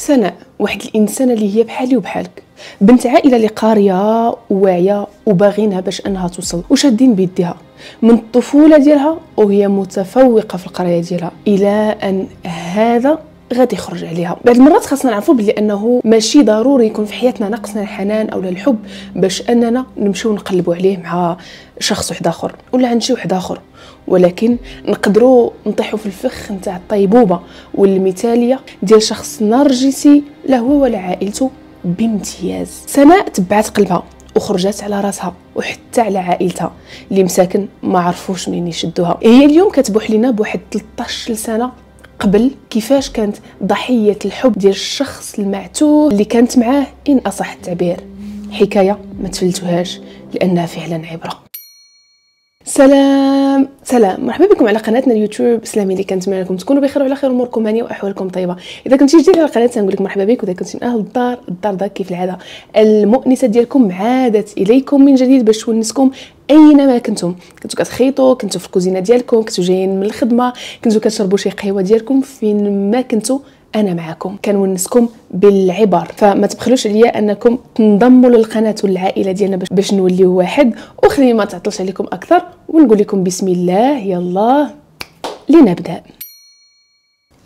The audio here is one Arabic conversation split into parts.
سناء واحد الانسانه اللي هي بحالي وبحالك. بنت عائلة اللي قارية وواعية وباغينها باش أنها توصل وشادين بيديها. من الطفولة ديالها وهي متفوقة في القراية ديالها إلى أن هذا غادي يخرج عليها. بعض المرات خاصنا نعرفوا بلي أنه ماشي ضروري يكون في حياتنا نقصنا الحنان أو الحب باش أننا نمشيو نقلبوا عليه مع شخص واحد آخر ولا عند شي واحد آخر. ولكن نقدروا نطيحوا في الفخ نتاع الطيبوبة والمثاليه ديال شخص نرجسي لا هو ولا عائلته بامتياز. سناء تبعت قلبها وخرجت على راسها وحتى على عائلتها اللي مساكن ما عرفوش منين يشدوها. هي اليوم كتبوح لينا بواحد 13 سنه قبل كيفاش كانت ضحية الحب ديال الشخص المعتوه اللي كانت معاه إن أصح التعبير. حكاية ما تفلتوهاش لأنها فعلا عبرة. سلام. سلام. مرحبا بكم على قناتنا اليوتيوب سلامي اللي كنتمنى لكم تكونوا بخير وعلى خير. أموركم هانية وأحوالكم طيبة. إذا كنتي جديد على القناة نقول لك مرحبا بك واذا كنتي من أهل الدار الدار دار كيف العادة؟ المؤنسة ديالكم عادت إليكم من جديد باش تونسكم أينما كنتم. كنتو كتخيطوا كنتو في الكوزينة ديالكم كنتو جايين من الخدمة كنتو كتشربوا شي قهوة ديالكم. فين ما كنتو أنا معكم كنونسكم بالعبر. فما تبخلوش عليا أنكم تنضموا للقناة والعائله ديالنا باش نوليو واحد. وخليني ما تعطلش عليكم أكثر ونقول لكم بسم الله يلا لنبدأ.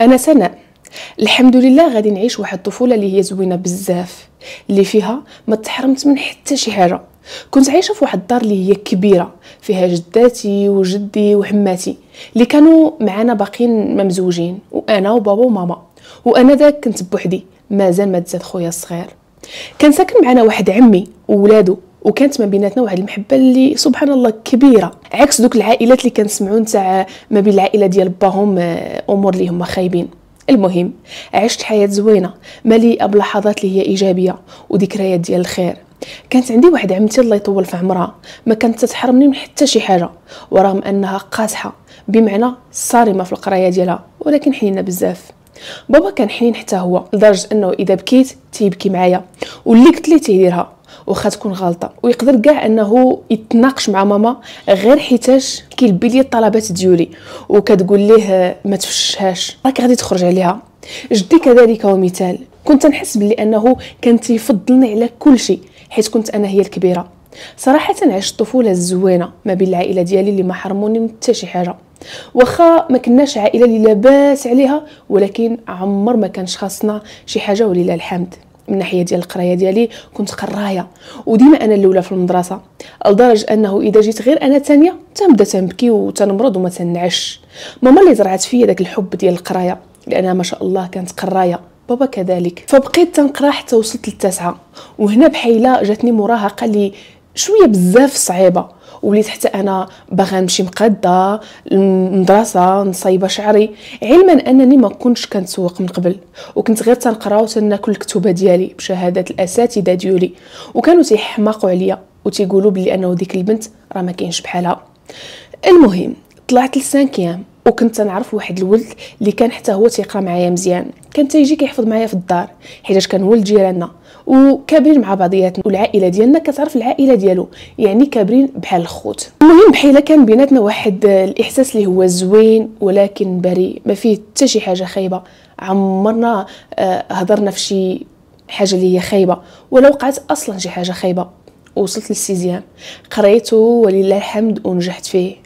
أنا سناء. الحمد لله غادي نعيش واحد الطفولة اللي هي زوينة بزاف اللي فيها ما تحرمت من حتى شي حاجة. كنت عايشة في واحد الدار اللي هي كبيرة فيها جداتي وجدي وحماتي اللي كانوا معنا باقيين ممزوجين وأنا وبابا وماما. وأنا ذاك كنت بوحدي مازال ما تزاد خويا الصغير. كان ساكن معنا واحد عمي وولادو وكانت ما بيناتنا واحد المحبة اللي سبحان الله كبيرة. عكس دوك العائلات اللي كنسمعوا نتاع ما بين العائلة ديال باهم آه، أمور اللي هما خايبين. المهم عشت حياة زوينة مليئه بلحظات اللي هي إيجابية وذكريات ديال الخير. كانت عندي واحد عمتي الله يطول في عمرها ما كانت تتحرمني من حتى شي حاجة ورغم أنها قاصحة بمعنى صارمة في القراية ديالها ولكن حنينة بزاف. بابا كان حنين حتى هو لدرجة إنه إذا بكيت تيبكي معايا واللي قلت ليه تيديرها واخا تكون غلطة. ويقدر كاع إنه يتناقش مع ماما غير حيتاش كيلبي لي الطلبات ديالي وكتقول ليه ما تفشهاش. راك غادي تخرج عليها. جدي كذلك هو مثال. كنت نحس بلي إنه كان تيفضلني على كل شيء حيت كنت أنا هي الكبيرة. صراحة عشت الطفوله الزوينه ما بين العائلة ديالي اللي ما حرموني من حتى شي حاجة. واخا ما كناش عائلة اللي لاباس عليها ولكن عمر ما كانش خاصنا شي حاجة ولله الحمد. من ناحية ديال القراية ديالي كنت قراية وديما أنا الأولى في المدرسة. لدرجة أنه إذا جيت غير أنا الثانية تنبدا تنبكي وتنمرض وما تنعش. ماما اللي زرعت فيا داك الحب ديال القراية لأنها ما شاء الله كانت قراية. بابا كذلك. فبقيت تنقرا حتى وصلت للتاسعة. وهنا بحيلة جاتني مراهقة اللي شوية بزاف صعيبة. وليت حتى أنا باغا نمشي مقادة المدرسة نصايبه شعري. علما أنني ما كنتش كنتسوق من قبل. وكنت غير تنقرأ وتناكل الكتوبه ديالي بشهادات الأساتذة ديالي. وكانوا تيحماقوا عليا وتيقولوا بلي أنه ديك البنت راه ما كاينش بحالها. المهم طلعت للسانكيام وكنت نعرف واحد الولد اللي كان حتى هو تيقرأ معايا مزيان. كان تيجي كيحفظ معايا في الدار حيت كان ولد جيراننا وكابرين مع بعضياتنا والعائلة ديالنا كتعرف العائلة ديالو يعني كابرين بحال الخوت. المهم بحال كان بيناتنا واحد الإحساس اللي هو زوين ولكن بريء ما فيه حتى شي حاجة خايبة. عمرنا آه، هضرنا في شي حاجة اللي هي خايبة ولا وقعت أصلا شي حاجة خايبة. وصلت للسيزيام قريته ولله الحمد ونجحت فيه.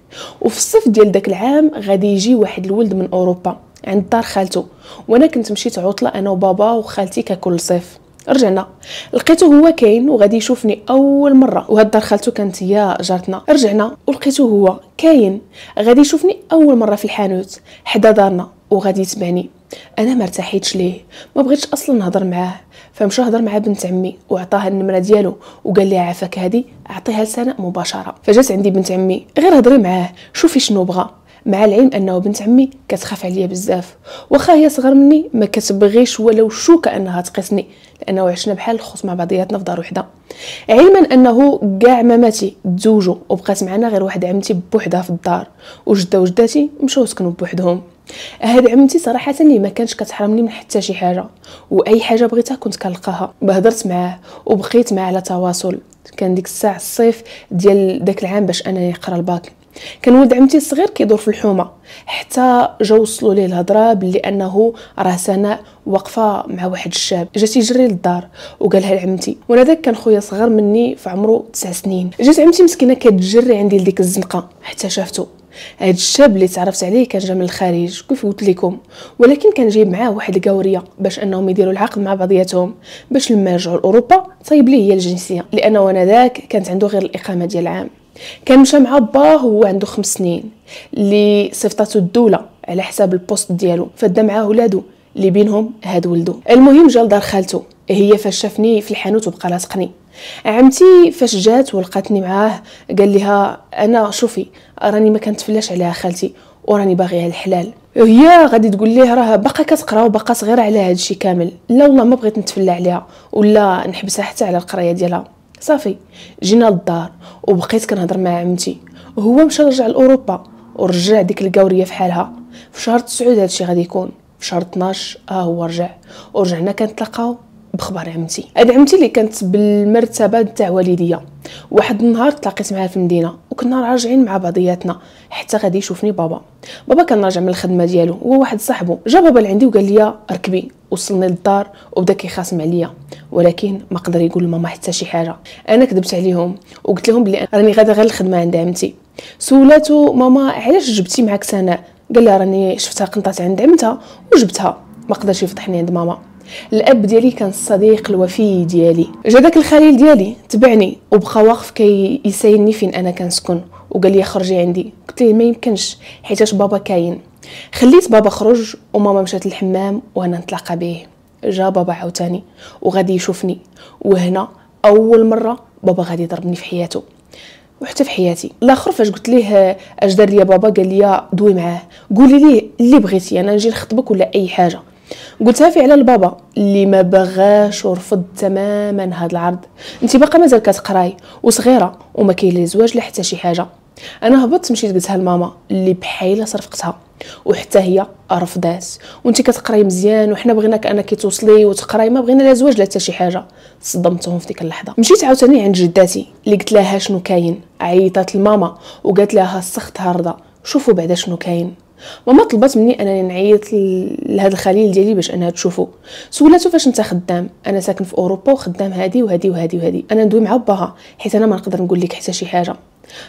وفي الصيف ديال داك العام غادي يجي واحد الولد من أوروبا عند دار خالته. وأنا كنت مشيت عطلة أنا وبابا وخالتي ككل صيف. رجعنا لقيته هو كاين وغادي يشوفني أول مرة. وهاد دار خالته كانت هي جارتنا. رجعنا ولقيته هو كاين. غادي يشوفني أول مرة في الحانوت. حدا دارنا وغادي يتبعني. أنا ما ارتحيتش ليه. ما بغيتش أصلا نهضر معاه. فمشى هضر مع بنت عمي وعطاها النمرة ديالو وقال لي عافاك هادي. أعطيها لسناء مباشرة. فجات عندي بنت عمي. غير هضري معاه. شوفي شنو بغى مع العلم أنه بنت عمي كتخاف عليا بزاف. واخا هي صغر مني ما كتبغيش ولو شوكة أنها تقيسني لأنه عشنا بحال الخوت مع بعضياتنا في دار وحدة. علما أنه كاع ماماتي تزوجوا وبقات معنا غير واحد عمتي بوحدها في الدار وجدي وجداتي مشاو سكنوا بوحدهم. هاد عمتي صراحة اللي ما كانش كتحرمني من حتى شي حاجة وأي حاجة بغيتها كنت كنلقاها. هضرت معاه وبقيت معاه على تواصل. كان ديك الساعة الصيف ديال داك العام باش انني نقرا الباك كان ولد عمتي الصغير كيدور في الحومة. حتى جا وصلوا ليه الهضرة بلي أنه راه سناء واقفة مع واحد الشاب. جا تيجري للدار وقالها لعمتي وأنا داك كان خويا صغير مني في عمره تسع سنين. جات عمتي مسكينة كتجري عندي لديك الزنقة حتى شافته. هاد الشاب اللي تعرفت عليه كان جا من الخارج كيف قلت لكم؟ ولكن كان جايب معاه واحد القاورية باش أنهم يديروا العقد مع بعضياتهم باش لما يرجعوا لأوروبا طيب ليه هي الجنسية؟ لأنه أنا ذاك كانت عنده غير الإقامة ديال العام كان مشى مع باه هو عنده خمس سنين اللي صيفطاتو الدولة على حساب البوست ديالو فدا معاه ولادو اللي بينهم هاد ولدو. المهم جا لدار خالته هي فاش شافني في الحانوت وبقى لاصقني. عمتي فاش جات ولقاتني معاه قال لها أنا شوفي راني ما كنتفلاش عليها خالتي وراني باغيها الحلال. هي غادي تقول ليه راه باقا كتقرا وباقا صغيرة على هادشي كامل. لا والله ما بغيت نتفلى عليها ولا نحبسها حتى على القراية ديالها. صافي جينا للدار وبقيت كنهضر مع عمتي. هو مشى رجع لأوروبا ورجع ديك القورية في حالها. في شهر 9 هادشي غادي يكون. في شهر 12 ها هو رجع. ورجعنا كنتلاقاو. بخبار عمتي. هاد عمتي اللي كانت بالمرتبة تاع والديا. واحد النهار تلاقيت معاه في المدينة وكنا راجعين مع بعضياتنا حتى غادي يشوفني بابا. بابا كان راجع من الخدمة ديالو هو واحد صاحبه جا بابا لعندي وقال لي ركبي. وصلني للدار وبدا كيخاصم عليا. ولكن ما قدر يقول لماما حتى شي حاجة. أنا كذبت عليهم وقلت لهم بلي راني غادا غير الخدمة عند عمتي. سولاتو ماما علاش جبتي معاك سناء قال لها راني شفتها قنطات عند عمتها وجبتها. ما قدرش يفضحني عند ماما. الأب ديالي كان الصديق الوفي ديالي. جا داك الخليل ديالي تبعني وبقى واقف كي يسايني فين أنا كنسكن. وقال لي خرجي عندي. قلت ليه ما يمكنش حيتاش بابا كاين. خليت بابا خرج وماما مشات للحمام وأنا نتلاقى به جا بابا عاوتاني وغادي يشوفني. وهنا أول مرة بابا غادي يضربني في حياته. وحتى في حياتي. الآخر فاش قلت ليه أش دار ليا بابا؟ قال لي دوي معاه. قولي ليه اللي بغيتي أنا نجي نخطبك ولا أي حاجة. قلتها في على البابا اللي ما بغاش ورفض تماما هذا العرض. انت باقا مازال كتقراي وصغيرة وما كاين لا زواج لا حتى شي حاجة. أنا هبطت مشيت قلتها لماما اللي بحيله صرفقتها وحتى هي رفضات وانت كتقراي مزيان وحنا بغيناك أنك توصلي وتقراي ما بغينا لا زواج لا حتى شي حاجة. صدمتهم في ديك اللحظة. مشيت عاوتاني عند جداتي اللي قلت لها شنو كاين. عيطات لماما وقالت لها سختها رضا شوفوا بعدا شنو كاين. ماما طلبات مني أنني نعيط لهذا الخليل ديالي باش أنها تشوفو. سولاتو فاش أنت خدام؟ أنا ساكن في أوروبا وخدام هادي وهادي وهادي وهادي. أنا ندوي مع باها حيت أنا ما نقدر نقول لك حتى شي حاجة.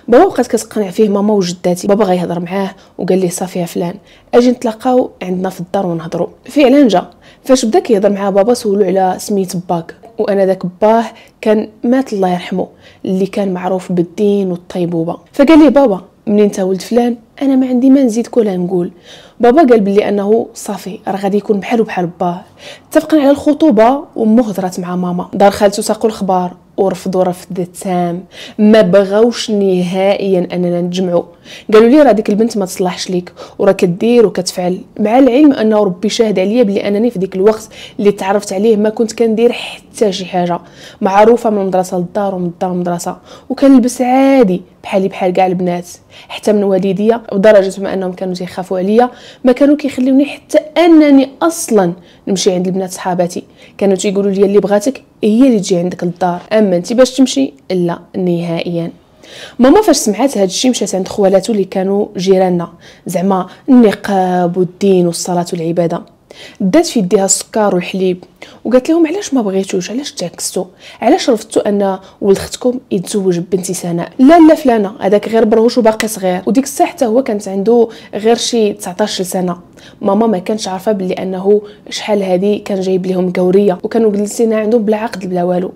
بابا بقات كتقنع فيه ماما وجداتي. بابا غيهضر معاه وقال ليه صافي فلان. أجي نتلاقاو عندنا في الدار ونهضروا فعلا جا. فاش بدا كيهضر مع بابا سولو على سميت باك. وأنا ذاك باه كان مات الله يرحمه اللي كان معروف بالدين والطيبوبة. فقال لي بابا منين انت ولد فلان؟ أنا ما عندي ما نزيد ولا نقول. بابا قال بلي أنه صافي راه غادي يكون بحالو بحال باه. اتفقنا على الخطوبة هضرات مع ماما. دار خالته ساقوا الخبار ورفضوا رفض تام ما بغاوش نهائيا أننا نتجمعوا قالوا لي راه ديك البنت ما تصلحش ليك وراه كدير وكتفعل. مع العلم انه ربي شاهد عليا بلي أنني في ديك الوقت اللي تعرفت عليه ما كنت كندير حتى شي حاجة. معروفة من المدرسة للدار ومن الدار للمدرسة. وكنلبس عادي بحالي بحال كاع البنات. حتى من والديا بدرجة ما أنهم كانوا تيخافوا عليا ما كانوا كيخليوني حتى أنني أصلا نمشي عند البنات صحاباتي. كانوا تيقولوا لي اللي بغاتك هي اللي تجي عندك للدار. أما انت باش تمشي؟ لا نهائيا. ماما فاش سمعات هاد الشيء مشات عند خوالاتو اللي كانوا جيراننا. زعما النقاب والدين والصلاة والعبادة. دات في يديها السكر والحليب. وقالت لهم علاش ما بغيتوش؟ علاش تعكستوا علاش رفضتوا أن ولد اختكم يتزوج ببنتي سناء لا لا فلانة. هذاك غير بروش وباقي صغير. وديك الساعة حتى هو كانت عنده غير شي 19 سنة. ماما ما كانش عارفة بلي أنه شحال هذه كان جايب لهم قورية. وكانوا جالسين عندهم بلا عقد بلا والو.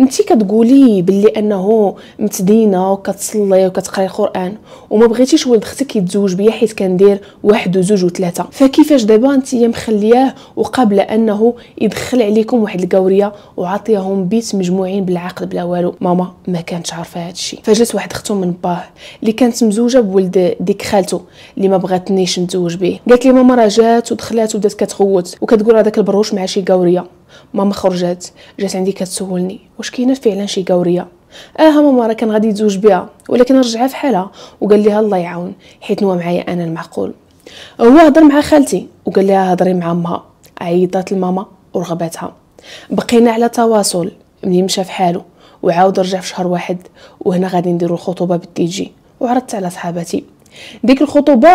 انت كتقولي باللي انه متدينة وكتصلي وكتقراي القرآن وما بغيتيش ولد أختك يتزوج بيا حيت كندير واحد وزوج وثلاثة. فكيفاش دابا انت مخلياه وقابلة انه يدخل عليكم واحد القورية وعطيهم بيت مجموعين بالعقد بلا والو؟ ماما ما كانتش عارفة هذا الشيء فجات واحد اختهم من باه اللي كانت مزوجة بولد ديك خالته اللي ما بغاتنيش نتزوج به قالت لي ماما راه جات ودخلات وبدات كتغوت وكتقول هذاك البروش مع شي قورية. ماما خرجت جات عندي كتسولني واش كاينة فعلا شي قورية؟ آه ماما راه كان غادي يتزوج بها ولكن رجعها في حالها وقال لها الله يعاون حيت نوا معايا أنا المعقول. هو هضر مع خالتي وقال لها هضري مع أمها. عيطات لماما ورغباتها. بقينا على تواصل ملي مشى في حاله وعاود رجع في شهر واحد وهنا غادي نديرو الخطوبة بالديجي وعرضت على صحاباتي. ديك الخطوبة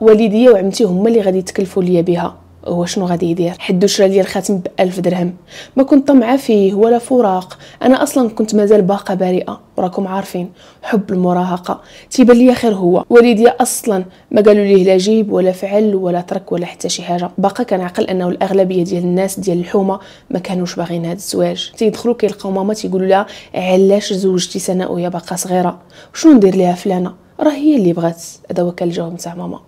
والديا وعمتي هما اللي غادي يتكلفوا ليا بها. هو شنو غادي يدير؟ حدو شرا لي الخاتم بألف درهم. ما كنت طمعة فيه ولا فراق. أنا أصلا كنت مازال باقة بريئة وراكم عارفين. حب المراهقة. تيبان ليا خير هو. والديا أصلا ما قالوا ليه لا جيب ولا فعل ولا ترك ولا حتى شي حاجة. باقا كنعقل أنه الأغلبية ديال الناس ديال الحومة ما كانوش باغيين هذا الزواج. تيدخلوا كيلقاو ماما تيقولوا لها علاش زوجتي سناء وهي باقا صغيرة؟ شنو ندير ليها فلانة؟ راه هي اللي بغات. هذا هو كان الجواب نتاع ماما.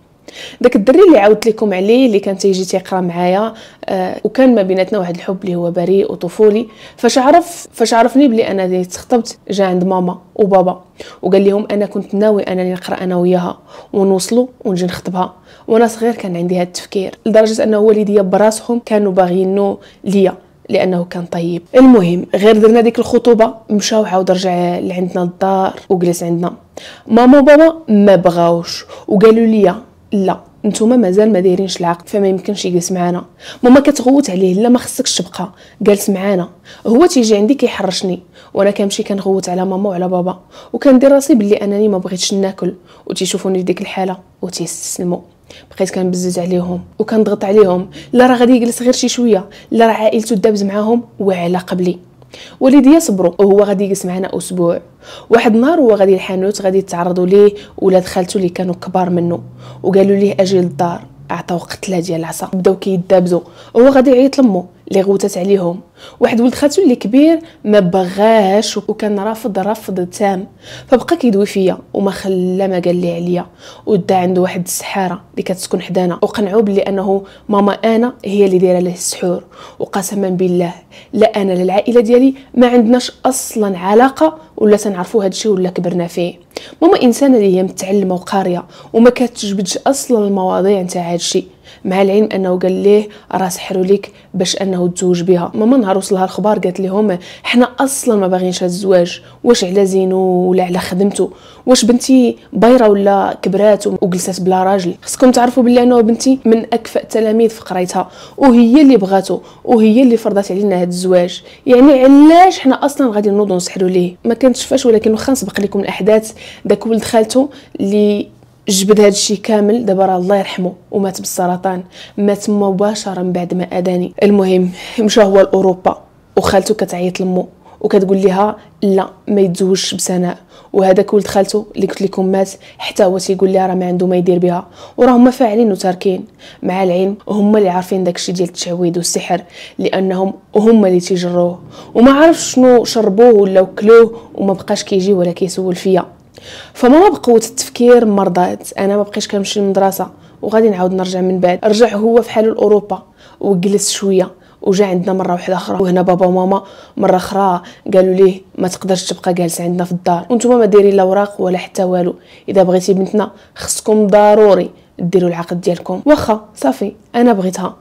داك الدري اللي عاودت لكم عليه اللي كان تيجي تيقرا معايا آه وكان ما بيناتنا واحد الحب اللي هو بريء وطفولي. فاش عرف فاش عرفني بلي أنا تخطبت جا عند ماما وبابا وقال لهم أنا كنت ناوي انني نقرأ أنا وياها ونوصلوا ونجي نخطبها. وأنا صغير كان عندي هذا التفكير لدرجة أنه والديا براسهم كانوا باغيينو ليا لأنه كان طيب. المهم غير درنا ديك الخطوبة مشاو عاود رجع لعندنا الدار وجلس عندنا. ماما وبابا ما بغاوش وقالوا لي لا نتوما مازال ما دايرينش العقد فما يمكنش يجلس معانا. ماما كتغوت عليه لا ما خصكش تبقى جالس معانا. هو تيجي عندي كيحرشني وأنا كنمشي كنغوت على ماما وعلى بابا. وكندير راسي بلي أنني ما بغيتش ناكل وتيشوفوني ديك الحالة وتيستسلموا بقيت كنبزز عليهم وكنضغط عليهم. لا راه غادي يجلس غير شي شوية لا راه عائلته دابز معاهم وعلى قبلي. والديا صبروا وهو غادي يجلس معنا أسبوع. واحد النهار هو غادي الحانوت غادي يتعرضوا ليه ولاد خالته اللي كانوا كبار منه. وقالوا ليه أجي للدار عطاو قتلة ديال العصا. بداو كيدابزوا وهو غادي يعيط لمو اللي غوتات عليهم. واحد ولد خالته اللي كبير ما بغاش وكان رافض رفض تام. فبقى كيدوي فيا وما خلى ما قال لي عليا. ودا عنده واحد السحارة اللي كتسكن حدانا. وقنعوا بلي أنه ماما أنا هي اللي دايرة له السحور. وقسما بالله لا أنا لا العائلة ديالي ما عندناش أصلا علاقة ولا تنعرفوا هذا الشيء ولا كبرنا فيه. ماما إنسانة اللي هي متعلمة وقارية وما كتجبدش أصلا المواضيع نتاع هذا الشيء مع العلم أنه قال ليه راه سحروا لك باش أنه تزوج بها. ماما نهار وصلها الخبر قالت لهم حنا أصلا ما باغينش الزواج. واش على زينو ولا على خدمته واش بنتي بايرة ولا كبرات وجلسات بلا راجل؟ خصكم تعرفوا بلي أنه بنتي من أكفأ التلاميذ في قرايتها وهي اللي بغاتو وهي اللي فرضت علينا هذا الزواج. يعني علاش حنا أصلا غادي نوضوا نسحروا ليه؟ ما كنتش فاش ولكن واخا نسبق لكم الأحداث. داك ولد خالته اللي جبد هذا الشيء كامل. دابا راه الله يرحمه ومات بالسرطان مات مباشرة من بعد ما اداني المهم مشى هو لأوروبا وخالته كتعيط لمو وكتقول لها لا ما يتزوجش بسناء. وهذاك ولد خالته اللي قلت لكم مات حتى هو تيقول لها راه ما عنده ما يدير بها. وراه هما فاعلين وتاركين. مع العلم هما اللي عارفين داكشي ديال التعويض والسحر لأنهم هما اللي تيجروه. وما عرفش شنو شربوه ولا وكلوه وما بقاش كيجي ولا كيسول فيا. فماما بقوة التفكير مرضات. أنا ما بقيتش كنمشي للمدرسة وغادي نعاود نرجع من بعد. رجع هو في حاله لاوروبا وجلس شوية وجا عندنا مرة واحدة أخرى. وهنا بابا وماما مرة أخرى قالوا ليه ما تقدرش تبقى جالس عندنا في الدار. وأنتم ما دايرين لا أوراق ولا حتى والو. إذا بغيتي بنتنا خصكم ضروري ديروا العقد ديالكم. واخا صافي أنا بغيتها.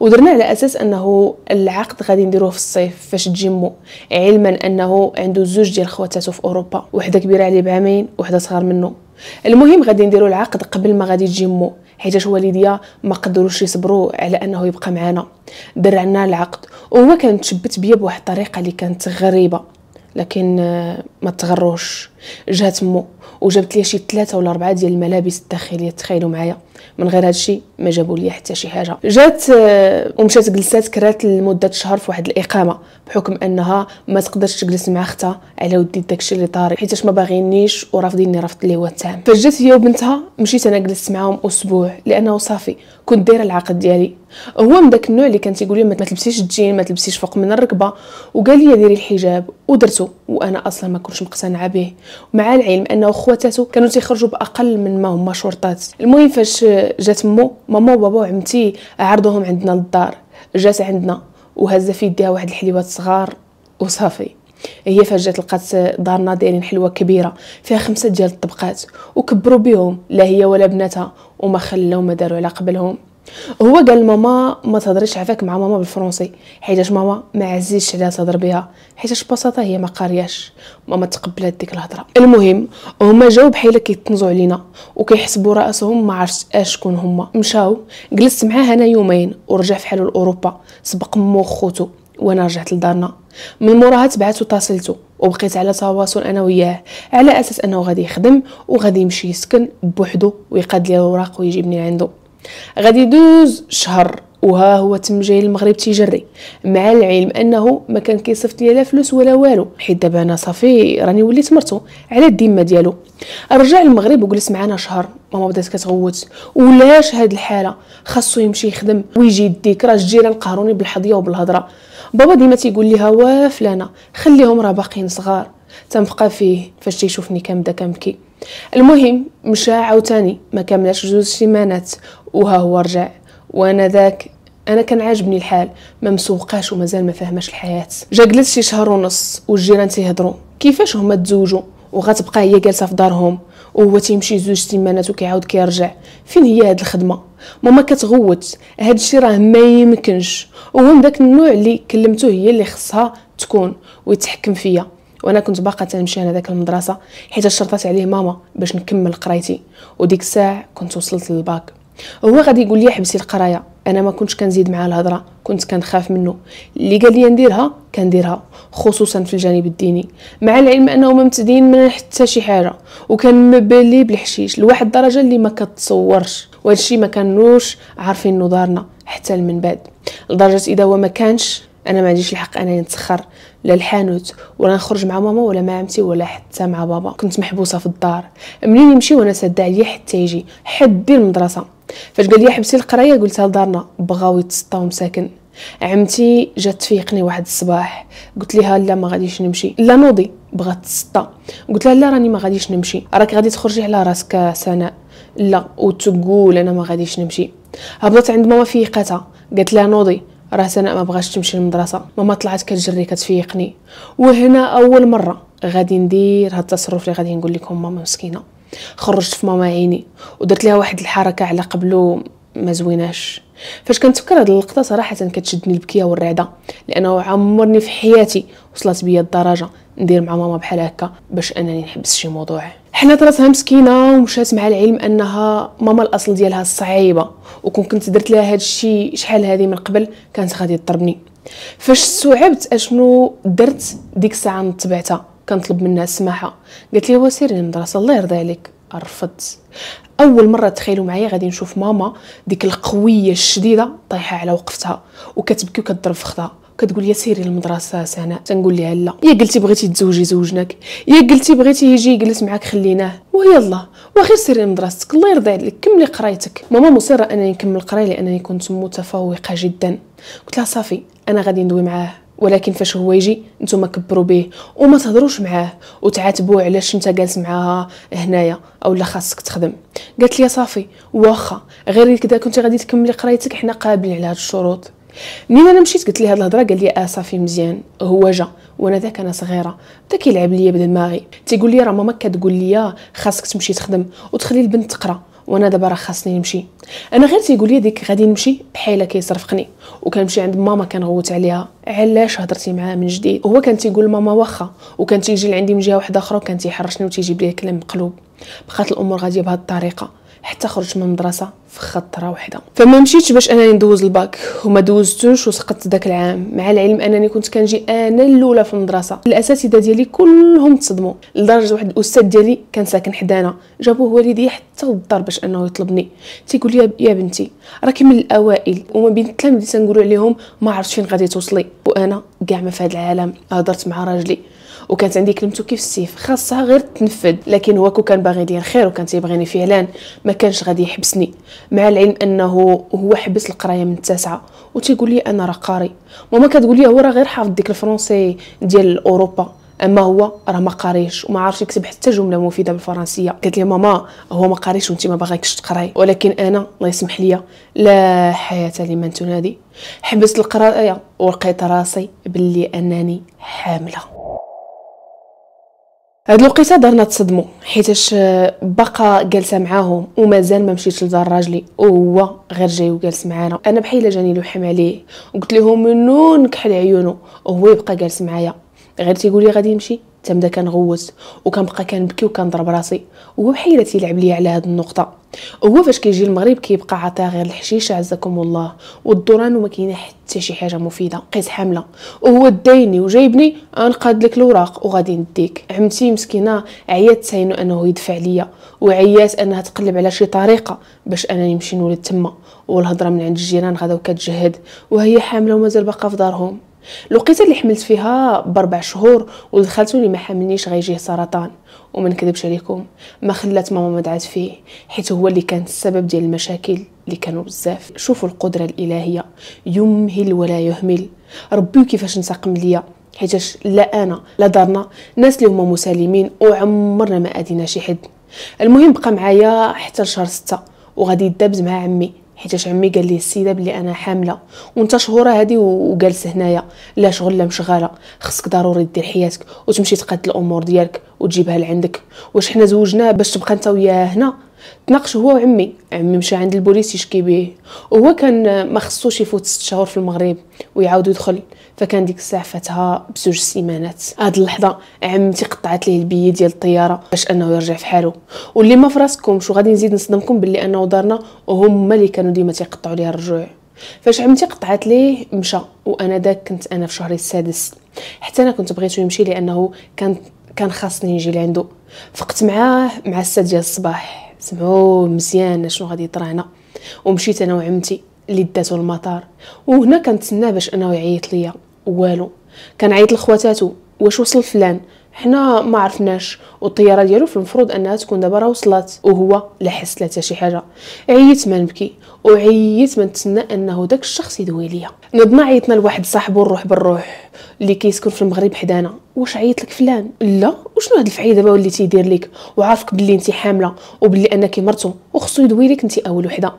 ودرنا على أساس أنه العقد غادي نديروه في الصيف فاش تجي مو. علما أنه عنده زوج ديال خواتاتو في أوروبا وحدة كبيرة عليه بعامين وحدة صغار منه المهم غادي نديروا العقد قبل ما غادي تجي مو حيت والديا ما قدروش يصبروا على أنه يبقى معنا درعنا العقد وهو كان تشبت بيا بواحد الطريقة اللي كانت غريبة لكن آه، ما تغروش. جات مو وجابت لي شي ثلاثة ولا اربعه ديال الملابس الداخلية تخيلوا معايا. من غير هادشي ما جابوا لي حتى شي حاجة. جات آه، ومشات جلسات كرات لمدة شهر في واحد الإقامة بحكم أنها ما تقدرش تجلس مع أختها على ودي داكشي اللي طاري حيتاش ما باغينيش ورافضيني رفض اللي هو التام فجات هي وبنتها مشيت أنا جلست معاهم أسبوع لأنه صافي كنت دايرة العقد ديالي. هو من داك النوع اللي كان تيقول لي ما تلبسيش الجين ما تلبسيش فوق من الركبة وقال لي ديري الحجاب ودرتو وأنا أصلا ما كنتش مقتنعة به. مع العلم أنه خواتاتو كانوا تيخرجوا بأقل من ما هما شرطات. المهم فاش جات مو ماما وبابا وعمتي عرضوهم عندنا للدار. جات عندنا وهزه في يديها واحد الحليوات صغار وصافي. هي فاش جات لقات دارنا دايرين حلوة كبيرة فيها خمسة ديال الطبقات وكبروا بهم لا هي ولا بناتها وما خلاو ما داروا على قبلهم. هو قال ماما ما تهضريش عفاك مع ماما بالفرنسي حيتاش ماما ما عزيزش عليها تهضر بها حيتاش ببساطة هي ما قارياش. ماما تقبلت ديك الهضرة. المهم هما جاو بحال كيتنزوا علينا وكيحسبوا رأسهم ما عرفتش اش شكون هما. مشاو جلست معاه أنا يومين ورجع في حاله لأوروبا. سبق مو خوتو وأنا رجعت لدارنا. من موراها تبعت وتصلته وبقيت على تواصل أنا وياه على أساس أنه غادي يخدم وغادي يمشي يسكن بوحدو ويقاد لي الأوراق ويجيبني عنده غادي يدوز شهر وها هو تم جاي للمغرب تيجري مع العلم أنه ما كان كيصيفط لي لا فلوس ولا والو حيت دابا أنا صافي راني وليت مرتو على الذمه ديالو. رجع للمغرب وجلس معنا شهر ماما بدات كتغوت. ولاش هاد الحالة؟ خاصو يمشي يخدم ويجي يديك راه الجيران قهروني بالحضية وبالهضرة. بابا ديما تيقول لي وا فلانه خليهم راه باقيين صغار. تنبقى فيه فاش تيشوفني كنبدا كنبكي المهم مشى عاوتاني ما كاملاش جوج سيمانات وها هو رجع. وأنا ذاك أنا كان عاجبني الحال ما مسوقاش ومازال ما فاهماش الحياة. جا جلس شي شهر ونص والجيران تيهضروا. كيفاش هما تزوجوا؟ وغتبقى هي جالسة في دارهم. وهو تيمشي زوج سيمانات وكيعاود كيرجع. فين هي هاد الخدمة؟ ماما كتغوت. هاد الشيء راه ما يمكنش. وهو من داك النوع اللي كلمته هي اللي خصها تكون ويتحكم فيا. وأنا كنت باقا تنمشي أنا داك المدرسة حيت شرطات عليه ماما باش نكمل قرايتي وديك الساعة كنت وصلت للباك. هو غادي يقول لي حبسي القراية أنا ما كنتش كنزيد معاه الهضرة كنت كنخاف منه. اللي قال لي نديرها كنديرها خصوصا في الجانب الديني. مع العلم أنه ما متدين من حتى شي حاجة وكان مبالي بالحشيش لواحد الدرجة اللي ما كتصورش. وهذا الشيء ما كانوش عارفين دارنا حتى من بعد. لدرجة إذا هو ما كانش أنا ما عنديش الحق انني نتسخر. لا الحانوت ولا نخرج مع ماما ولا مع عمتي ولا حتى مع بابا. كنت محبوسة في الدار. منين يمشي وأنا سادة عليا حتى يجي. حدي المدرسة. فاش قال لي حبسي القراية قلتها لدارنا بغاو يتسطاو مساكن. عمتي جات تفيقني واحد الصباح. قلت لها لا ما غاديش نمشي. لا نوضي بغات تسطا قلت لها لا راني ما غاديش نمشي. راك غادي تخرجي على راسك سناء لا وتقول أنا ما غاديش نمشي. هبطت عند ماما فيقاتها قالت لها نوضي. راه سناء ما بغاش تمشي للمدرسة. ماما طلعت كتجري كتفيقني. وهنا أول مرة غادي ندير هاد التصرف اللي غادي نقول لكم ماما مسكينة. خرجت في ماما عيني ودرت لها واحد الحركة على قبلو ما زويناش. فاش كنتفكر هاد اللقطه صراحة كتشدني البكية والرعدة لأنه عمرني في حياتي وصلت بيا الدرجة ندير مع ماما بحال هكا باش أنني نحبس شي موضوع. حنات راسها مسكينة ومشات مع العلم أنها ماما الأصل ديالها صعيبه وكون كنت درت لها هاد الشيء شحال هذه من قبل كانت غادي تضربني. فاش استوعبت أشنو درت ديك الساعة تبعتها كنطلب منها السماحة. قالت لي هو سيري للمدرسة الله يرضي عليك. رفضت أول مرة تخيلوا معايا غادي نشوف ماما ديك القوية الشديدة طايحة على وقفتها وكتبكي وكتضرب في اختها كتقول يا سيري للمدرسه سناء تنقول لها لا يا قلتي بغيتي تزوجي زوجناك يا قلتي بغيتي يجي يجلس معاك خليناه. ويلا وغير سيري لمدرستك الله يرضي عليك كملي قرايتك. ماما مصرة أنني نكمل قراية لأنني كنت متفوقة جدا. قلت لها صافي أنا غادي ندوي معاه. ولكن فاش هو يجي نتوما كبروا به وما تهضروش معاه وتعاتبوه علاش انت جالس معاها هنايا أو لا خاصك تخدم. قالت لي صافي واخا غير كذا كنتي غادي تكملي قرايتك حنا قابلين على هاد الشروط. منين أنا مشيت؟ قلت لي هاد الهضرة قال لي آه صافي مزيان هو جا وأنا ذاك أنا صغيرة. بدا كيلعب ليا بدماغي. تيقول لي راه ماما كتقول لي خاصك تمشي تخدم وتخلي البنت تقرأ. وأنا دابا راه خاصني نمشي. أنا غير تيقول لي ديك غادي نمشي بحال كيصرفقني وكنمشي عند ماما كنغوت عليها. علاش هضرتي معاه من جديد؟ هو كان تيقول ماما واخا. وكان تيجي لعندي من جهة واحدة أخرى وكان تيحرشني وتيجيب لي كلام مقلوب. بقات الأمور غادية بهذه الطريقة. حتى خرجت من المدرسة في خطرة واحدة فما مشيتش باش أنني ندوز الباك وما دوزتوش وسقطت ذاك العام. مع العلم أنني كنت كنجي أنا الأولى في المدرسة. الأساتذة ديالي كلهم تصدموا. لدرجة واحد الأستاذ ديالي كان ساكن حدانا. جابوه والدي حتى للدار باش أنه يطلبني. تيقول لي يا بنتي راكي من الأوائل. وما بين التلاميذ تنقولوا عليهم ما عرفتش فين غادي توصلي. وأنا كاع ما في هذا العالم. هضرت مع راجلي. وكانت عندي كلمته كيف السيف؟ خاصها غير تنفذ لكن هو كو كان باغي يدير خير وكان تيبغيني فعلا ما كانش غادي يحبسني مع العلم أنه هو حبس القراية من التاسعة. وتيقول لي أنا راه قاري. ماما كتقول لي هو راه غير حافظ ديك الفرونسي ديال أوروبا. أما هو راه ما قاريش وما عارفش يكتب حتى جملة مفيدة بالفرنسية. قالت لي ماما هو ما قاريش وانت ما باغيكش تقراي. ولكن أنا الله يسمح لي لا حياة لمن تنادي. حبست القراية ولقيت راسي باللي أنني حاملة. هاد الوقيته دارنا تصدموا حيتاش بقى جالسه معاهم ومازال ما مشيتش لدار راجلي وهو غير جاي وجالس معانا. أنا بحال جاني لوحم عليه وقلت لهم منو نكحل عيونو وهو يبقى جالس معايا. غير تيقول لي غادي يمشي تمدا كنغوت وكنبقى كنبكي وكنضرب راسي هو بحال تيلعب ليا على هاد النقطة. هو فاش كيجي المغرب كيبقى عطاه غير الحشيشه عزكم الله. والدوران وما كاينة حتى شي حاجة مفيدة بقيت حاملة. وهو دايني وجايبني غنقاد لك الوراق وغادي نديك. عمتي مسكينة عيات تاينو أنه يدفع ليا. وعيات أنها تقلب على شي طريقة باش أنا نمشي نولد تما. والهضرة من عند الجيران غدا وكتجهد. وهي حاملة ومازال باقا في دارهم. الوقيته اللي حملت فيها باربع شهور ودخلتو اللي ما حاملنيش غيجيه سرطان وما نكذبش عليكم ما خلات ماما ما دعات فيه حيت هو اللي كان السبب ديال المشاكل اللي كانوا بزاف. شوفوا القدرة الإلهية يمهل ولا يهمل. ربي كيفاش انتقم ليا حيتاش لا أنا لا دارنا ناس اللي هما مسالمين وعمرنا ما أدينا شي حد. المهم بقى معايا حتى لشهر ستة وغادي يدابز مع عمي. حيتاش عمي قال لي السيدة بلي أنا حاملة وأنت شهورة هادي وجالس هنايا. لا شغل لا مشغالة خصك ضروري دير حياتك وتمشي تقاد الأمور ديالك وتجيبها لعندك. واش حنا زوجنا باش تبقى أنت وياه هنا؟ تناقش هو وعمي عمي مشى عند البوليس يشكي به وهو كان ما خصوش يفوت ست شهور في المغرب ويعاود يدخل. فكان ديك الساعة فاتها بزوج سيمانات. هاد اللحظة عمتي قطعت ليه البي ديال الطيارة باش أنه يرجع في حاله. واللي ما فراسكمش وغادي نزيد نصدمكم باللي أنه دارنا وهما اللي كانوا ديما تيقطعوا ليه الرجوع. فاش عمتي قطعت ليه مشى وأنا داك كنت أنا في شهري السادس. حتى أنا كنت بغيتو يمشي لأنه كان كان خاصني نجي لعندو. فقت معاه مع السادس ديال الصباح. سمعوا مزيان شنو غادي يطرى هنا. ومشيت أنا وعمتي اللي داتو المطار. وهنا كنتسناه باش انه يعيط ليا. والو. كنعيط لخواتاتو. واش وصل فلان؟ حنا ما عرفناش. والطيارة ديالو في المفروض أنها تكون دابا راه وصلت وهو لا حس لا حتى شي حاجة. عييت ما نبكي. وعييت ما نتسنى أنه داك الشخص يدوي ليا. نضنا عيطنا لواحد صاحبو الروح بالروح اللي كيسكن في المغرب حدانا. واش عيط لك فلان؟ لا. وشنو هاد الفعيل دابا اللي تيدير لك وعارفك بلي انت حاملة وبلي أنك مرتو وخصو يدوي لك انت أول وحدة.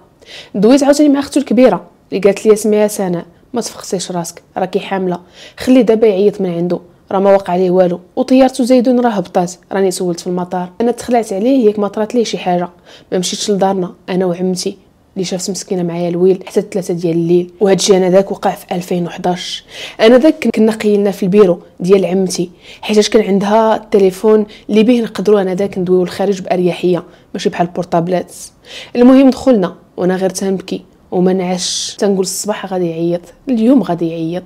دويت عاوتاني مع أختو الكبيرة اللي قالت لي سميها سناء ما تفقسيش راسك. راكي حاملة. خلي دابا يعيط من عنده. راه ما وقع عليه والو. وطيارته زيدون راه هبطات. راني سولت في المطار. أنا تخلعت عليه ياك ما طرات ليه شي حاجة. ما مشيتش لدارنا. أنا وعمتي. اللي شافت مسكينة معايا الويل حتى ثلاثة ديال الليل. وهذا الشيء أنا ذاك وقع في 2011 أنا ذاك كنا قيلنا في البيرو ديال عمتي حيت كان عندها التليفون اللي به نقدروا أنا ذاك ندويو الخارج بأريحية ماشي بحال البورطابلات المهم دخلنا وأنا غير تنبكي وما نعش تنقول الصباح غادي يعيط اليوم غادي يعيط.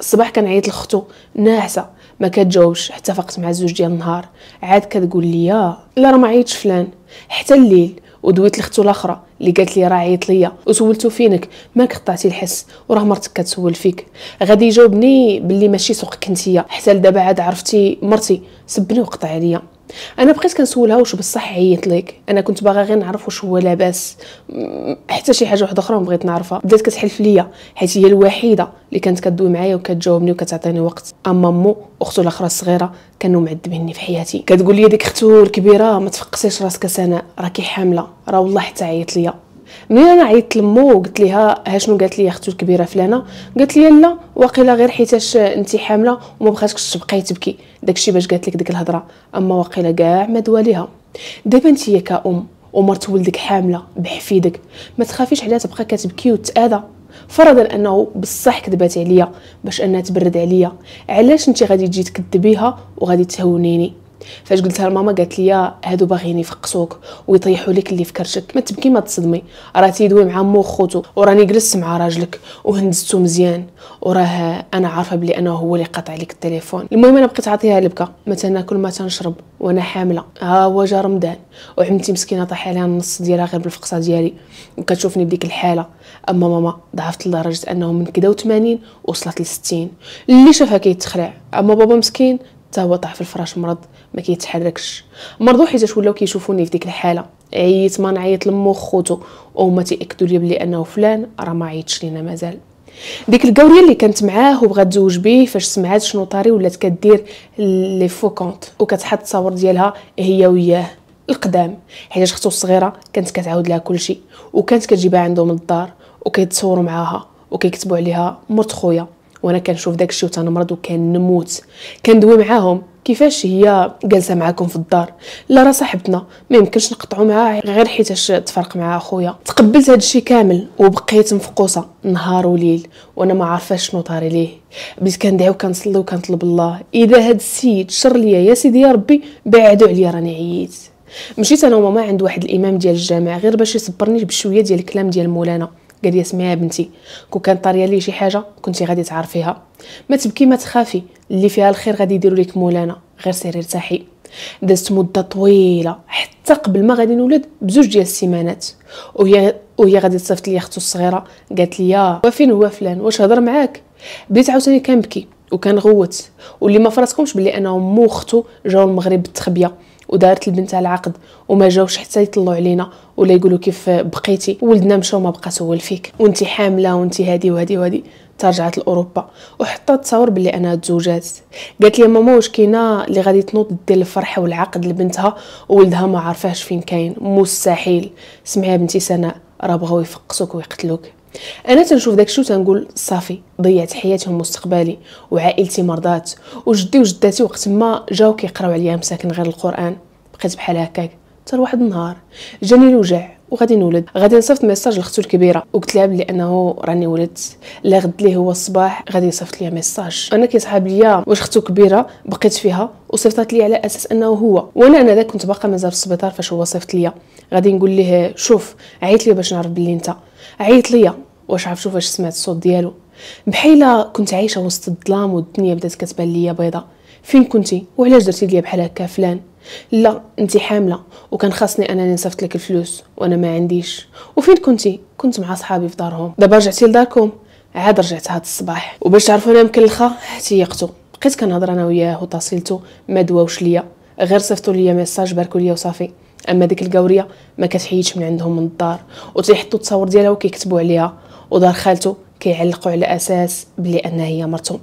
الصباح كنعيط لختو ناعسة ما كتجاوبش حتى فقت مع زوج ديال النهار. عاد كتقول لي لا راه ما عيطش فلان. حتى الليل ودويت لختو الاخرى اللي قالت لي راه عيط ليا وسولتو فينك؟ ماك قطعتي الحس وراه مرتك كتسول فيك. غادي يجاوبني باللي ماشي سوقك انتيا حتى لدابا عاد عرفتي مرتي سبني وقطع عليا. أنا بقيت كنسولها واش بصح عيط لك. أنا كنت باغا غير نعرف واش هو لاباس. حتى شي حاجة واحدة أخرى بغيت نعرفها. بدات كتحلف ليا. حيت هي الوحيدة اللي كانت كدوي معايا وكتجاوبني وكتعطيني وقت. أما مو أختو الأخرى الصغيرة كانوا معذبيني في حياتي. كتقول لي ديك أختو الكبيرة ما تفقسيش راسك سناء راكي حاملة. راه والله حتى عيط ليا. ملي أنا عيطت لمو وقلت ليها ها شنو قالت لي اختو الكبيرة فلانة؟ قالت لي لا واقيلا غير حيتاش انت حاملة وما بغاتكش تبقاي تبكي. داكشي باش قالت لك ديك الهضرة. أما واقيلا كاع ما دواليها دابا انت كأم ومرت ولدك حاملة بحفيدك. ما تخافيش عليها تبقى كتبكي وتاذى فرضا أنه بصح كذبات عليا باش أنها تبرد عليا. علاش انت غادي تجي تكذبيها وغادي تهونيني؟ فاش قلتها لماما قالت لي هادو باغيين يفقسوك ويطيحوا لك اللي في كرشك. ما تبكي ما تصدمي. راه تيدوي مع مو خوتو وراني جلست مع راجلك وهندزتو مزيان. وراه أنا عارفة بلي أنا هو اللي قطع لك التليفون. المهم أنا بقيت عطيها البكا ما تناكل ما تنشرب وأنا حاملة ها هو جا رمضان. وعمتي مسكينة طاح عليها النص ديالها غير بالفقصه ديالي. وكتشوفني بديك الحالة. أما ماما ضعفت لدرجة أنه من كدا و80 وصلت ل 60 اللي شافها كيتخلع. أما بابا مسكين حتى هو طاح في الفراش مرض ما كيتحركش. مرضو حيت ولاو كيشوفوني في ديك الحالة. عييت ما نعيط لمو خوتو. وهما تياكدوا لي بلي أنه فلان راه ما عيطش لينا مازال. ديك القورية اللي كانت معاه وبغات تزوج به فاش سمعات شنو طاري ولات كدير لي فو كونط وكتحط التصاور ديالها هي وياه القدام. حيت اختو الصغيرة كانت كتعاود لها كلشي. وكانت كتجيبها عندهم للدار. وكيتصوروا معاها. وكيكتبوا عليها مرت خويا. وأنا كنشوف داكشي وتنمرض وكنموت. كندوي معاهم كيفاش هي جالسة معاكم في الدار. لا راه صاحبتنا ما يمكنش نقطعوا معاها غير حيتاش تفرق مع اخويا تقبلت هذا الشيء كامل وبقيت مفقوسة نهار وليل وأنا ما عارفاش شنو طاري ليه. بديت كندعي وكنصلي وكنطلب الله. إذا هذا السيد شر ليا يا سيدي يا ربي بعدوا عليا راني عييت. مشيت أنا وماما عند واحد الإمام ديال الجامع غير باش يصبرني بشوية ديال الكلام ديال مولانا. قال لي اسمعي بنتي. كون كان طارية ليه شي حاجة كنتي غادي تعرفيها. ما تبكي ما تخافي. اللي فيها الخير غادي يديروا لك مولانا غير سيري ارتاحي. دازت مدة طويلة حتى قبل ما غادي نولد بزوج ديال السيمانات. وهي وهي غادي تصيفط لي أختو الصغيرة. قالت لي وفين هو فلان واش هضر معاك? بديت عاوتاني كنبكي وكنغوت. واللي ما فراسكمش بلي أنه مو وأختو جاو المغرب بالتخبية. ودارت البنت على العقد وما جاوش حتى يطلعوا علينا ولا يقولوا كيف بقيتي. ولدنا مشى وما بقى سول فيك. وانت حاملة وانت هادي وهادي وهادي. ترجعت لأوروبا. وحطت تصور بلي أنا تزوجات. قالت لي ماما واش كاينة اللي غادي تنوض دير الفرحة والعقد لبنتها وولدها ما عارفاش فين كاين. مستحيل. سمعي بنتي سناء راه بغاو يفقسوك ويقتلوك. أنا تنشوف داكشي وتنقول صافي ضيعت حياتي ومستقبلي وعائلتي مرضات وجدي وجداتي وقت ما جاو كيقراو عليا مساكن غير القرآن. بقيت بحال هكاك حتى واحد النهار جاني الوجع. وغادي نولد. غادي نصيفط message لختو الكبيرة. وقلت لها بلي أنه راني ولدت. الغد ليه هو الصباح. غادي يصيفط ليا message. أنا كيصحاب ليا واش أختو كبيرة بقيت فيها وصيفطات لي على أساس أنه هو. وأنا أنا كنت باقا مازال في السبيطار فاش هو صيفط ليا. غادي نقول ليه شوف عيط لي باش نعرف بلي أنت. عيط ليا. واش عرف شوف واش سمعت الصوت ديالو. بحيلة كنت عايشة وسط الظلام والدنيا بدات كتبان ليا بيضة. فين كنتي؟ وعلاش درتي ليا بحال هكا فلان؟ لا انت حاملة وكان خاصني انني نصيفط لك الفلوس وأنا ما عنديش. وفين كنتي؟ كنت مع صحابي في دارهم. دابا رجعتي لداركم؟ عاد رجعت هاد الصباح. وباش تعرفوا أنا مكلخه تيقتو بقيت كنهضر أنا وياه وتصلتو ما دواوش ليا. غير صيفطوا ليا ميساج باركوا ليا وصافي. أما ديك القورية ما كتحيدش من عندهم من الدار. وتيحطوا التصاور ديالها وكيكتبوا عليها. ودار خالته كيعلقوا على أساس بلي أنها هي مرتو.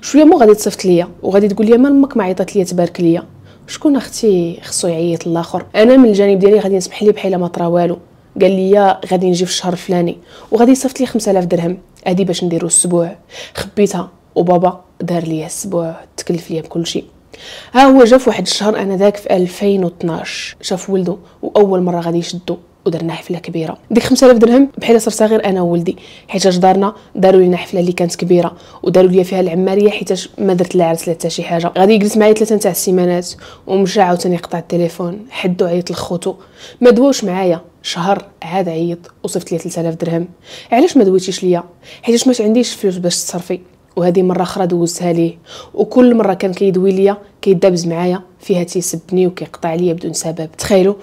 شوية مو غادي تصيفط ليا وغادي تقول لي ما أمك ما عيطات ليا تبارك ليا. شكون أختي خصو يعيط الآخر أنا من الجانب ديالي غادي نسمح ليه بحال ما طرا والو. قال لي غادي نجي في الشهر الفلاني. وغادي يصيفط لي 5000 درهم. هادي باش نديرو السبوع. خبيتها. وبابا دار لي السبوع. تكلف ليا بكل شيء. ها هو جا في واحد الشهر أنا ذاك في 2012 شاف ولده وأول مرة غادي يشدو. ودرنا حفلة كبيرة. ديك 5000 درهم بحال صرت غير أنا وولدي. حيت دارنا؟ داروا لنا حفلة اللي كانت كبيرة. وداروا لي فيها العمارية حيت ما درت لا عرس لا حتى شي حاجة. غادي يجلس معايا ثلاثة تاع السيمانات. ومشى عاوتاني قطع التليفون. حدو عيط لخوتو. ما دواوش معايا. شهر عاد عيط وصيفط لي 3000 درهم. علاش ما دويتيش ليا؟ حيت ما عنديش فلوس باش تصرفي. وهذه مرة أخرى دوزتها ليه. وكل مرة كان كيدوي ليا كيدابز معايا. فيها تيسبني وكيقطع ليا بدون سبب. تخيلوا؟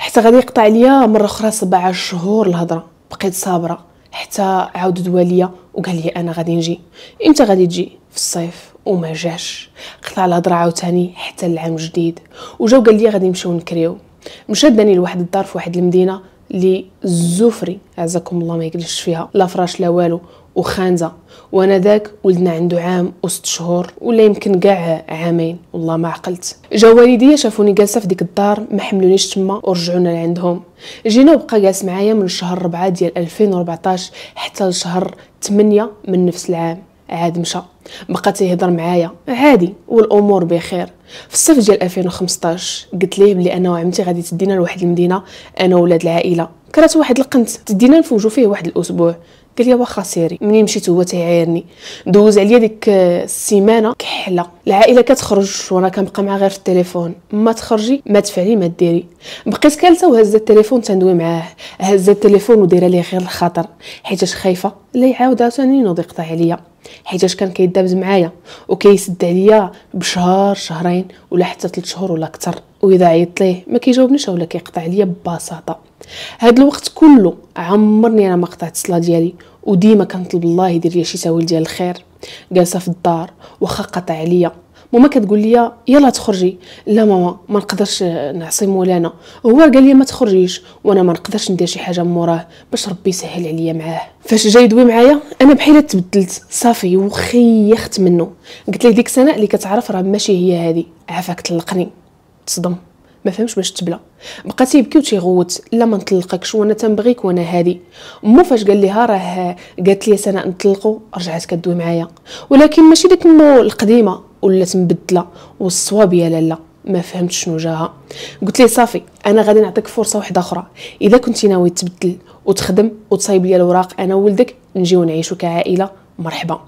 حتى غادي يقطع ليا مرة أخرى سبع شهور الهضرة. بقيت صابرة. حتى عاود دوا ليا وقال لي أنا غادي نجي. إمتى غادي تجي؟ في الصيف. وما جاش. قطع الهضرة عاوتاني حتى العام جديد. وجا وقال لي غادي نمشيو نكريو. مشى داني لواحد الدار في واحد المدينة اللي الزفري عزكم الله ما يجلسش فيها. لا فراش لا والو. وخانزة. وأنا ذاك ولدنا عنده عام وست شهور ولا يمكن كاع عامين. والله ما عقلت. جا والديا شافوني جالسة في ديك الدار ما حملونيش تما ورجعونا لعندهم. جينا وبقى جالس معايا من شهر 4 ديال 2014 حتى لشهر 8 من نفس العام. عاد مشى. بقى تيهضر معايا. عادي والأمور بخير. في الصيف ديال 2015 قلت ليه بلي أنا وعمتي غادي تدينا لواحد المدينة أنا وولاد العائلة. كرات واحد القنت. تدينا نفوجوا فيه واحد الأسبوع. قال لي واخا سيري منين مشيت هو تيعايرني؟ دوز عليا ديك السيمانة كحلة. العائلة كتخرج وأنا كنبقى معاه غير في التليفون. ما تخرجي ما تفعلي ما ديري. بقيت كالسة وهزه التليفون تندوي معاه. هزه التليفون ودايره ليه غير الخطر. حيتاش خايفة؟ لا يعاود عاوتاني ينوض يقطع عليا. حيتاش كان كيدابز معايا؟ وكيسد عليا بشهر شهرين ولا حتى 3 شهور ولا أكثر. وإذا عيطت ليه ما كيجاوبنيش ولا كيقطع عليا ببساطة. هاد الوقت كله عمرني أنا ما قطعت الصلاة ديالي وديما كنطلب الله يدير لي شي تاويل ديال الخير جالسة في الدار واخا قطع عليا. ماما كتقول لي يلا تخرجي. لا ماما ما نقدرش نعصي مولانا. هو قال لي ما تخرجيش وأنا ما نقدرش ندير شي حاجة موراه باش ربي يسهل عليا معاه. فاش جاي يدوي معايا أنا بحال تبدلت. صافي وخيخت منه. قلت ليه ديك سنه اللي كتعرف راه ماشي هي هذه. عافاك طلقني. تصدم. ما فهمش باش تبلا. بقى تيبكي وتيغوت. لا ما نطلقكش وأنا تنبغيك وأنا هادي. مو فاش قال ليها راه قالت لي سناء نطلقوا رجعت كدوي معايا. ولكن ماشي ديك مو القديمة ولات مبدله والصواب يا لالا. ما فهمت شنو جاها. قلت ليه صافي أنا غادي نعطيك فرصة واحدة أخرى. إذا كنتي ناوي تبدل وتخدم وتصايب لي الأوراق أنا وولدك نجيو نعيشو كعائلة مرحبا.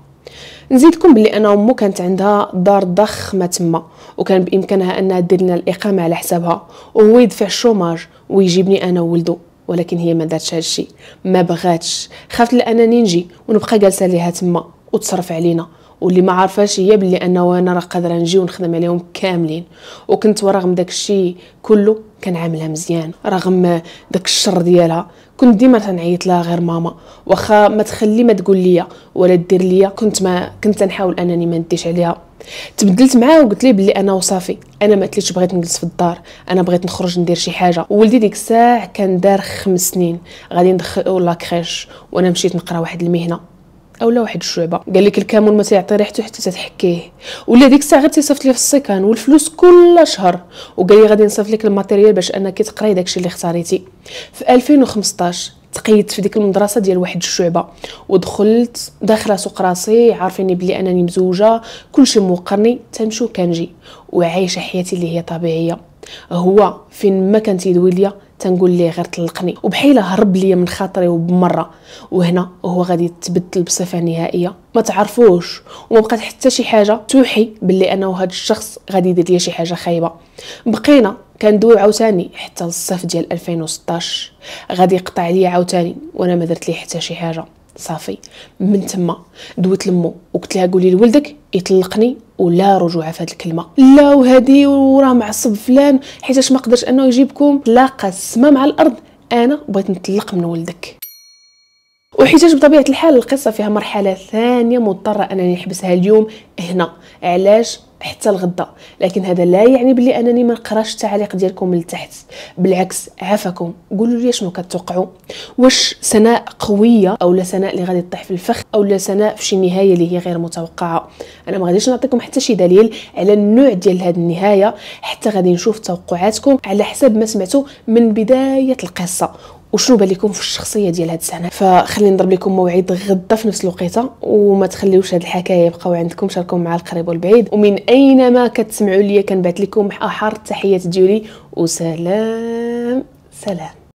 نزيدكم باللي أنا امو كانت عندها دار ضخمة تما وكان بإمكانها أنها دير لنا الإقامة على حسابها وهو يدفع الشوماج ويجيبني أنا وولدو ولكن هي ما دارتش هادشي ما بغاتش. خافت لانني نجي ونبقى جالسة ليها تما وتصرف علينا. واللي ما عارفاش هي بلي أنا وأنا راه قادرة نجي ونخدم عليهم كاملين. وكنت ورغم داك الشيء كله كان عاملها مزيان رغم داك الشر ديالها. كنت ديما تنعيط لها غير ماما. واخا ما تخلي ما تقول ليا ولا دير ليا كنت ما كنت نحاول أنني ما نديش عليها. تبدلت معاه وقلت ليه بلي أنا وصافي. أنا ما قلتليش بغيت نجلس في الدار. أنا بغيت نخرج ندير شي حاجة. ولدي ديك الساعة كان دار خمس سنين. غادي ندخل لا كريش. وأنا مشيت نقرا واحد المهنة. اولا واحد الشعبة. قال لك الكامون ما تيعطي ريحته حتى تتحكيه ولا ديك الساعة غير تيصيفط لي في السكان والفلوس كل شهر. وقال لي غادي نصيفط لك ال matériel باش أنك تقراي داكشي اللي اختاريتي. في 2015 تقيدت في ديك المدرسة ديال واحد الشعبة. ودخلت داخله سوق راسي عارفيني بلي أنني مزوجة كلشي موقرني تنمشي وكنجي. وعايشة حياتي اللي هي طبيعية. هو فين ما كان تيدوي ليا تنقول ليه غير طلقني. وبحيلة هرب ليا من خاطري وبمرة. وهنا هو غادي يتبدل بصفة نهائية. ما تعرفوش. وما بقات حتى شي حاجة توحي باللي أنا وهذا الشخص غادي يدير ليا شي حاجة خايبة. بقينا كندوي عاوتاني حتى للصيف ديال 2016 غادي يقطع عليا عاوتاني وأنا ما درت ليه حتى شي حاجة. صافي. من تما دويت لمو وقلت لها قولي لولدك يطلقني ولا رجوع في هذه الكلمة. لا وهذه وراه معصب فلان حيتاش ما قدرش أنه يجيبكم؟ لا قسمة مع الأرض. أنا بغيت نطلق من ولدك. وحيتاش بطبيعه الحال القصة فيها مرحلة ثانية مضطرة أنني نحبسها اليوم هنا. علاش؟ حتى الغدا. لكن هذا لا يعني بلي أنني ما نقراش التعليق ديالكم من التحت. بالعكس عافاكم. قولوا لي شنو كتوقعوا. واش سناء قوية أو لا سناء اللي غادي تطيح في الفخ أو لا سناء في شي نهاية اللي هي غير متوقعة. أنا ما غاديش نعطيكم حتى شي دليل على النوع ديال هذه النهاية حتى غادي نشوف توقعاتكم على حسب ما سمعتوا من بداية القصة. وشنو بان لكم في الشخصية ديال هاد السنة؟ فخليني نضرب لكم موعد غدا في نفس الوقيتة وما تخليوش هاد الحكاية يبقاو عندكم. شاركوا مع القريب والبعيد. ومن أينما كتسمعوا ليا كنبعث لكم أحر التحيات ديالي وسلام سلام.